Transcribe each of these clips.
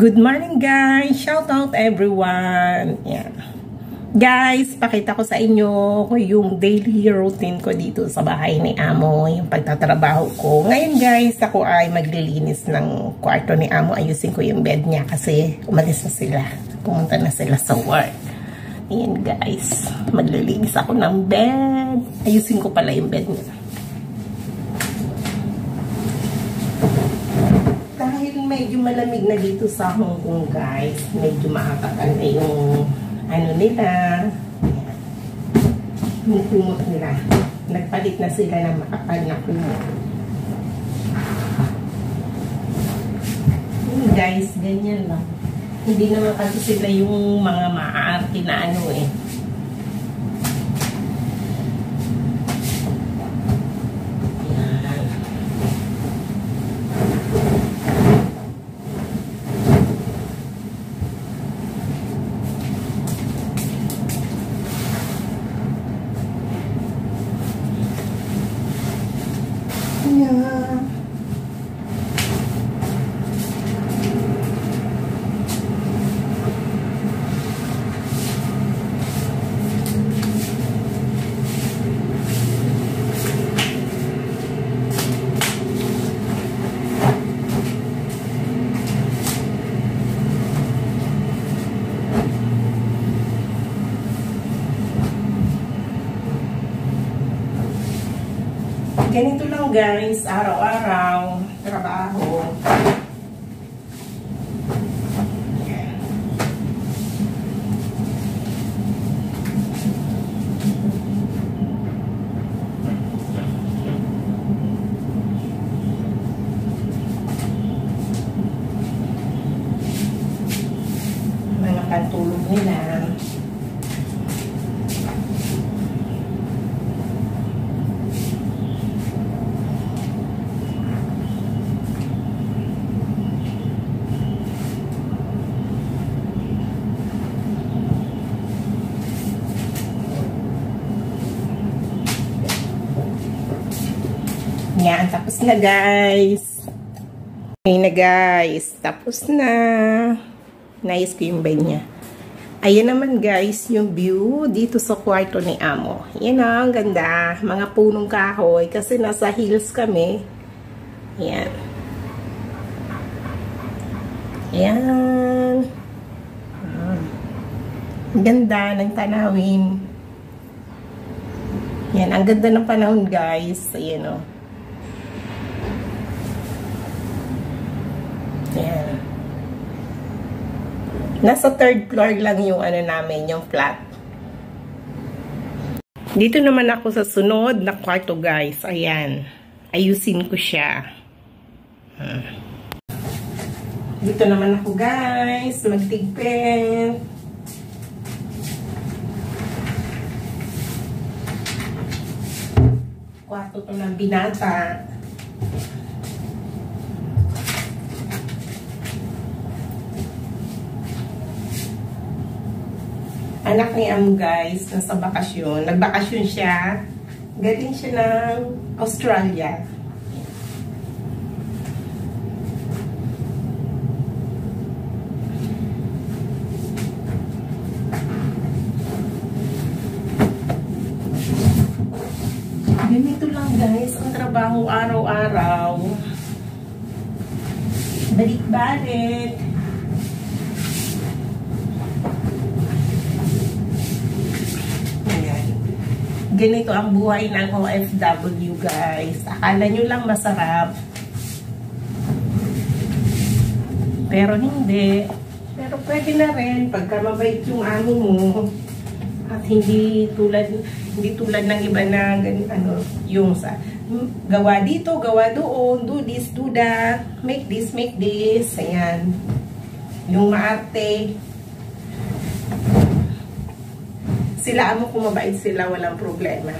Good morning guys! Shout out everyone! Yan. Guys, pakita ko sa inyo yung daily routine ko dito sa bahay ni Amo, yung pagtatrabaho ko. Ngayon guys, ako ay maglilinis ng kwarto ni Amo. Ayusin ko yung bed niya kasi umalis na sila. Pumunta na sila sa work. Ayan guys, maglilinis ako ng bed. Ayusin ko pala yung bed niya. Medyo malamig na dito sa Hong Kong guys. Medyo makakakal na yung ano nila. Yung kumot nila. Nagpalit na sila ng makakal na kumot. guys, ganyan lang. Hindi naman kasi sila yung mga maaarte na ano eh. Ganito lang guys, araw-araw, trabaho. Mga pantulog nila. Yan, tapos na guys. Okay na guys, tapos na. Nice ko yung bed niya. Ayan naman guys, yung view dito sa kwarto ni Amo. Yan o, ang ganda. Mga punong kahoy kasi nasa hills kami. Yan. Yan. Ang ganda ng tanawin. Yan, ang ganda ng panahon guys. Ayan o. Ayan. Nasa third floor lang yung ano namin, yung flat. Dito naman ako sa sunod na kwarto guys. Ayan. Ayusin ko siya. Hmm. Dito naman ako guys. Magtigpin. Kwarto to ng binata. Anak ni Am guys, nasa bakasyon. Nagbakasyon siya. Galing siya ng Australia. Ganito lang guys, ang trabaho araw-araw. Balik-balik. Ganito ang buhay ng OFW guys. Akala nyo lang masarap. Pero hindi. Pero pwede na rin pagka mabait yung amo mo. At hindi tulad hindi tulad ng iba na ano, yung sa gawa dito, gawa doon, do this, do that, make this, make this. Ayan. Yung maarte, sila amo kung mabait sila, walang problema.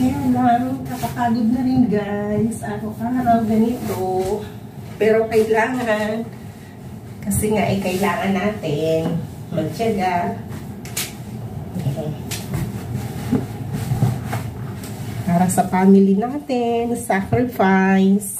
Kaya lang, kakapagod na rin guys. Araw-araw ganito. Pero kailangan, kasi nga ay eh, kailangan natin magtyaga. para sa family natin, sacrifice.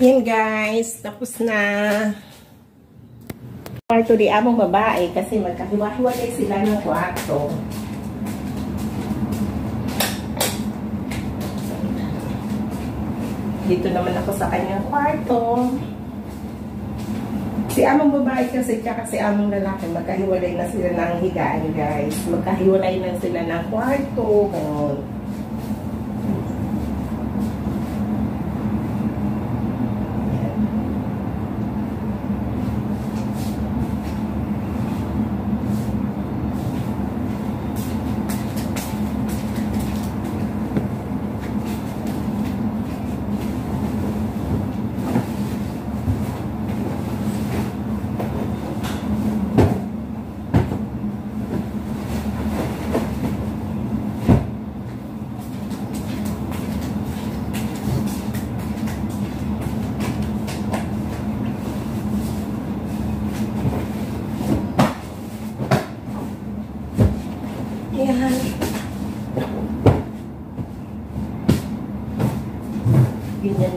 Yan guys, tapos na kwarto di among babae kasi magkahiwa-hiwalay sila ng kwarto. Dito naman ako sa kanyang kwarto. Si among babae kasi tsaka si among lalaki magkahiwalay na sila ng higaan guys. Magkahiwalay na sila ng kwarto. Ganun.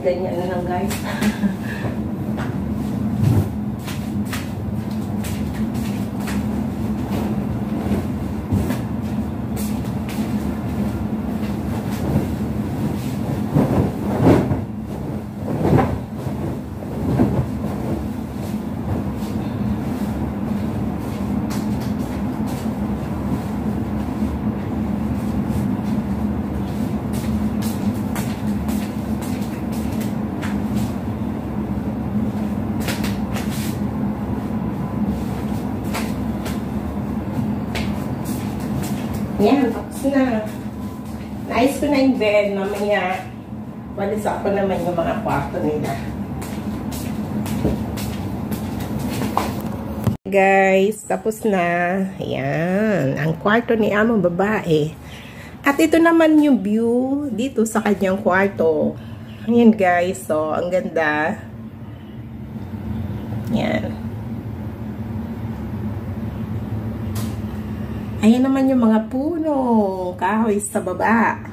Ganyan lang guys. Yan, tapos na. Bed. Mamaya, walis ako naman yung mga kwarto nila. Guys, tapos na. Ayan, ang kwarto ni among babae. At ito naman yung view dito sa kanyang kwarto. Ayan guys, so ang ganda. Ayan. Ayan naman yung mga puno, kahoy sa baba.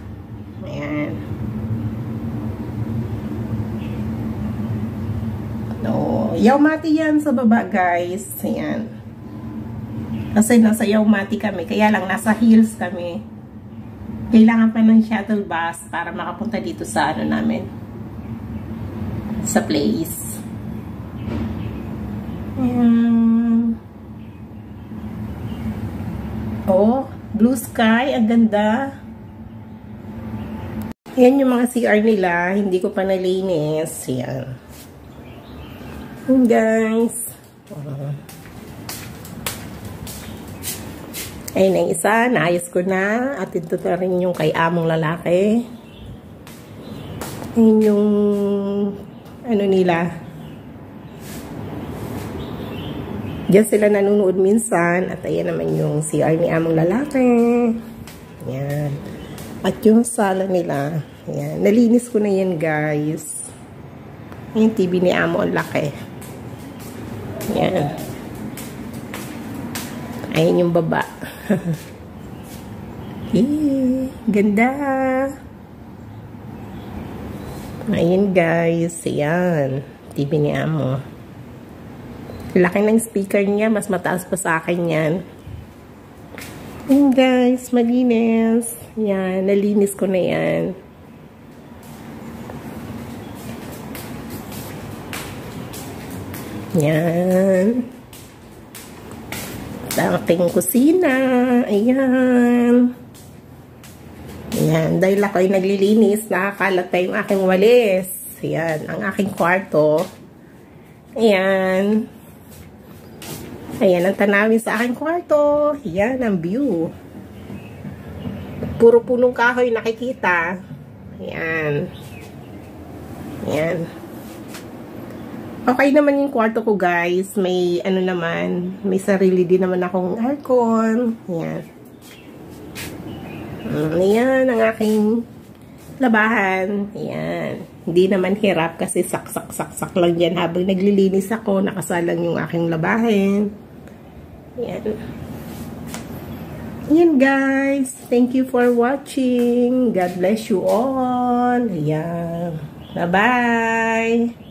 Ayan. No, Yaumati yan sa baba, guys. Ayan. Kasi nasa Yaumati kami, kaya lang nasa hills kami. Kailangan pa ng shuttle bus para makapunta dito sa ano namin. Sa place. Ayan. Oh, blue sky. Ang ganda. Yan yung mga CR nila. Hindi ko pa nalinis. Yan. Yan guys. Uh. Ayun ang isa. Naayos ko na. At ito na rin yung kay among lalaki. Ayun yung ano nila Diyan sila nanonood minsan. At ayan naman yung CR ni among lalaki. Ayan. At yung sala nila. Ayan. Nalinis ko na yan guys. Yung TV ni amo ang laki. Ayan. Ayan yung baba. eh, ganda. Ayan guys. Ayan. TV ni amo. Laki ng speaker niya. Mas mataas pa sa akin yan. Ayan guys, malinis. Yan, nalinis ko na yan. Yan. Sa ating kusina. Ayan. Ayan. Dahil ako ay naglilinis, nakakalat pa yung aking walis. Ayan. Ang aking kwarto. Ayan. Ayan ang tanawin sa aking kwarto. Ayan ang view. Puro punong kahoy nakikita. Ayan. Ayan. Okay naman yung kwarto ko guys. May ano naman, may sarili din naman akong aircon. Ayan. Um, ayan ang aking labahan. Ayan. Hindi naman hirap kasi sak-sak-sak-sak lang yan habang naglilinis ako. Nakasalang yung aking labahin. Ayan. Ayan guys. Thank you for watching. God bless you all. Ayan. Bye-bye.